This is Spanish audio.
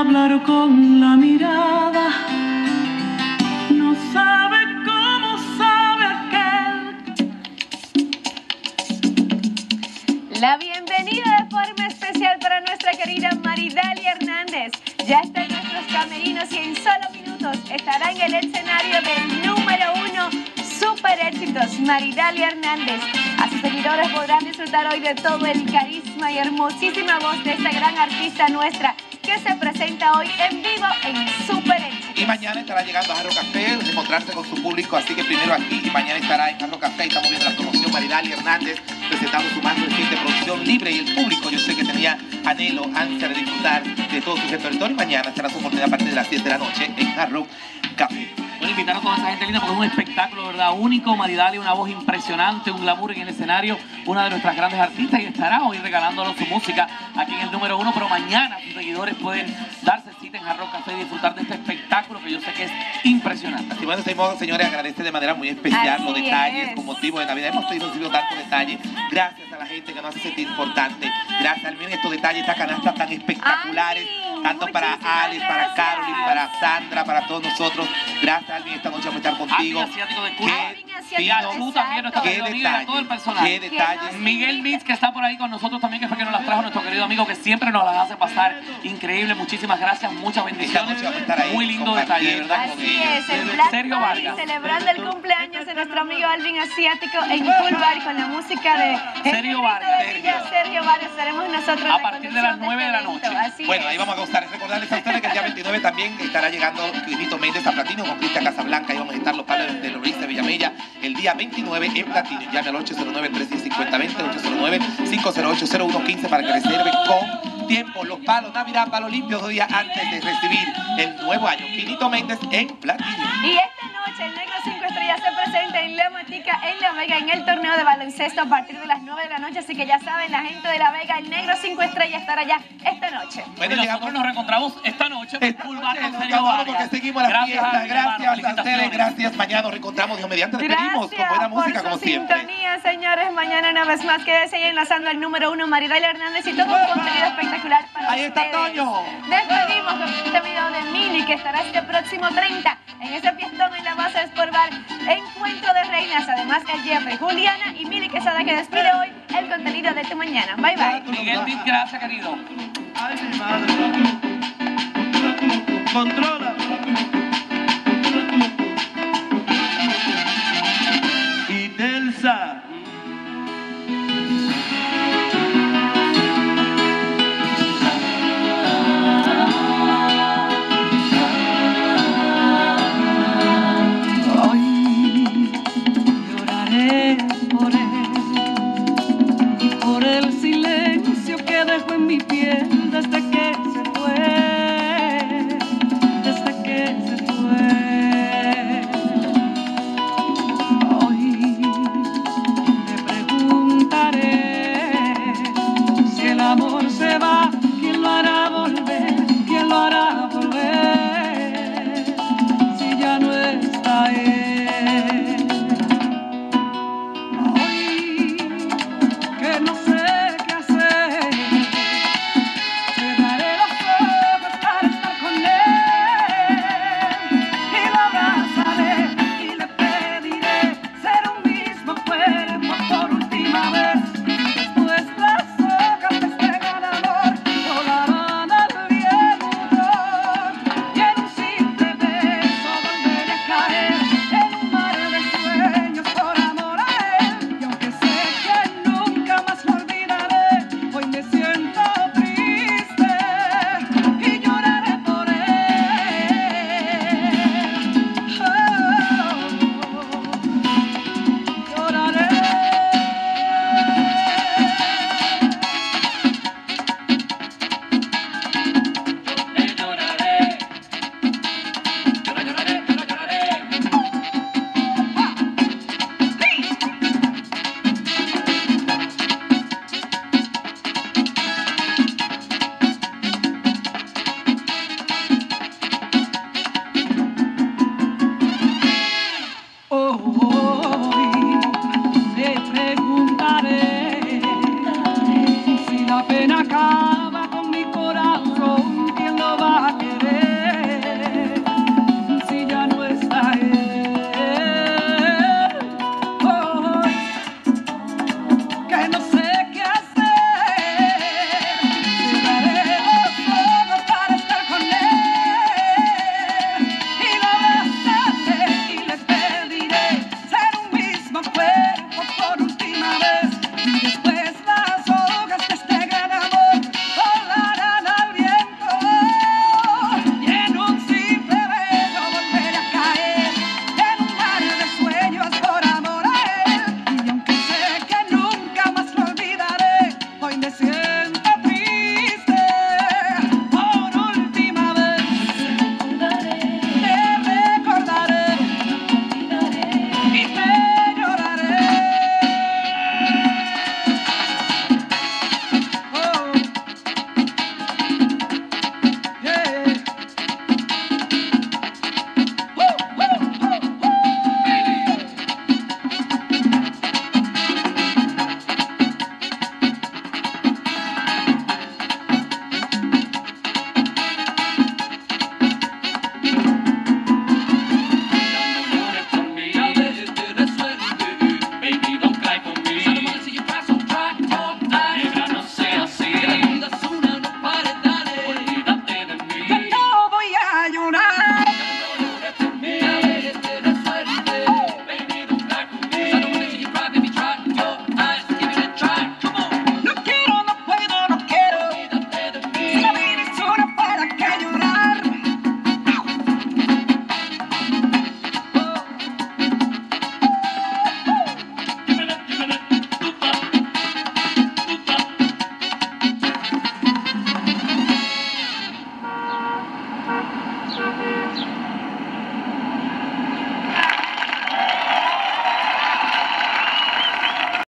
hablar con la mirada. No sabe cómo sabe aquel. La bienvenida de forma especial para nuestra querida Maridalia Hernández. Ya está en nuestros camerinos y en solo minutos estará en el escenario del número uno Super Éxitos, Maridalia Hernández. A sus seguidores podrán disfrutar hoy de todo el carisma y hermosísima voz de esta gran artista nuestra que se presenta hoy en vivo en Super Éxitos. Y mañana estará llegando a Jarro Café, encontrarse con su público, así que primero aquí y mañana estará en Jarro Café. Estamos viendo la promoción Maridalia Hernández presentando su más reciente producción libre y el público, yo sé que tenía anhelo, ansia de disfrutar de todo su repertorio y mañana estará su oportunidad a partir de las 7 de la noche en Jarro Café. Invitar a toda esa gente linda porque es un espectáculo, ¿verdad? Único, Maridalia, una voz impresionante, un glamour en el escenario, una de nuestras grandes artistas y estará hoy regalándonos su música aquí en el número uno, pero mañana sus seguidores pueden darse cita en Jarro Café y disfrutar de este espectáculo que yo sé que es impresionante. Seguimos, señores, agradece de manera muy especial los detalles es. con motivo de Navidad. Hemos recibido tantos detalles. Gracias a la gente que nos hace sentir importante. Gracias, miren estos detalles, estas canastas tan espectaculares. Tanto para Alex, para. Carolyn, para Sandra, para todos nosotros. Gracias, Alvin, esta noche vamos a estar contigo. Asiático de Cuba. Y a tú también, y a todo el personal. qué detalles. Miguel Mitz, que está por ahí con nosotros también, que fue que nos las trajo nuestro querido amigo, que siempre nos las hace pasar increíble. Muchísimas gracias, muchas bendiciones. ahí Muy lindo detalle. ¿verdad? Así es, el Black Sergio Party, Vargas. celebrando el cumpleaños de nuestro amigo Alvin Asiático en Full Bar con la música de Sergio Vargas. de Villa, Sergio Vargas. Estaremos nosotros en A partir de las conducción 9 de la noche. Así Bueno, ahí vamos a gustar. Recordarles a ustedes que el día 29 también estará llegando Clinito Méndez a Platino con Cristian Casablanca. Y vamos a estar los padres de Loris de Villamella el día 29 en Platino. Llame al 809-310-5020, 809-508-0115 para que reserve con tiempo los palos Navidad, palos limpios dos días antes de recibir el nuevo año. Clinito Méndez en Platino. Y esta noche el Negro 5 Estrellas se presenta en La Matica, en La Vega, en el torneo de baloncesto a partir de las 9 de la noche. Así que ya saben, la gente de La Vega, el Negro 5 Estrellas estará allá esta noche. Y Bueno, nosotros llegamos. nos reencontramos esta noche en noche con Sergio Vargas. porque seguimos la Gracias, fiesta. Gracias a ustedes, gracias. Mañana nos reencontramos. Dios mediante despedimos con buena música por como su siempre. sintonía, señores. Mañana una vez más quédese ahí enlazando el número uno, Maridalia Hernández y todo un contenido espectacular para Ahí está ustedes. Toño. Despedimos con este video de Mili que estará este próximo 30 en ese fiestón en la base Sport Bar. Encuentro de reinas. Además, el Jeffrey, Juliana y Mili Quesada que despide hoy el contenido de tu mañana. Bye bye. Miguel gracias, querido. Ay, mi madre. Controla. Mi piel